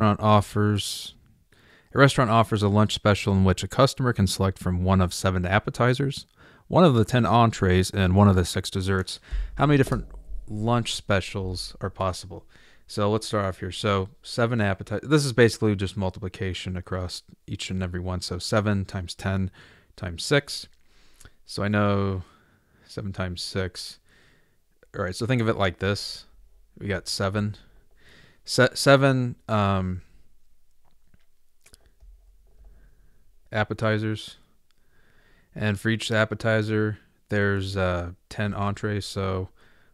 restaurant offers a restaurant offers a lunch special in which a customer can select from one of seven appetizers, one of the 10 entrees, and one of the six desserts. How many different lunch specials are possible? So let's start off here. So seven appetizers. This is basically just multiplication across each and every one. So seven times 10 times six. So I know seven times six. All right. So think of it like this. We got seven. Se- seven um, appetizers. And for each appetizer, there's uh, 10 entrees. So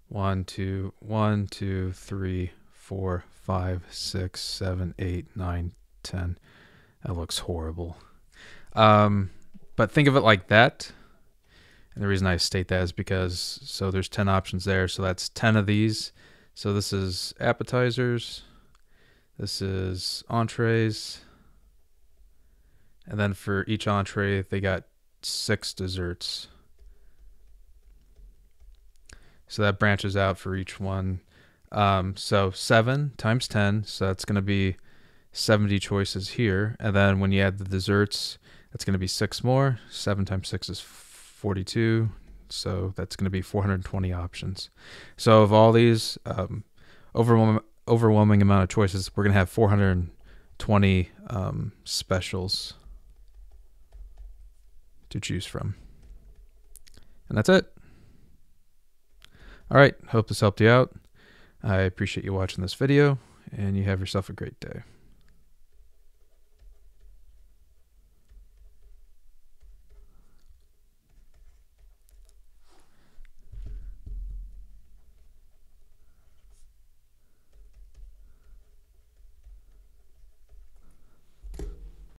one, two, one, two, three, four, five, six, seven, eight, nine, ten. That looks horrible. Um, but think of it like that. And the reason I state that is because so there's 10 options there. So that's 10 of these. So this is appetizers. This is entrees. And then for each entree, they got six desserts. So that branches out for each one. Um, so seven times 10. So that's going to be 70 choices here. And then when you add the desserts, that's going to be six more. Seven times six is 42. So that's going to be 420 options. So of all these um, overwhelming, overwhelming amount of choices, we're going to have 420 um, specials to choose from. And that's it. All right. Hope this helped you out. I appreciate you watching this video, and you have yourself a great day.